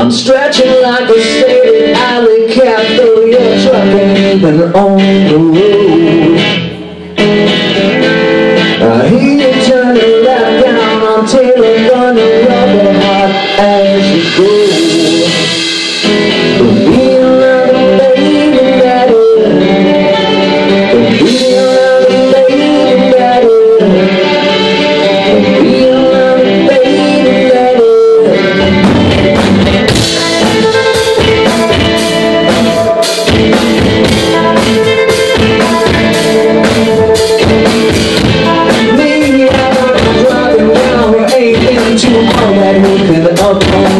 I'm stretching like a state alley cat Through your truck even on the road Me, I'm driving down, ain't into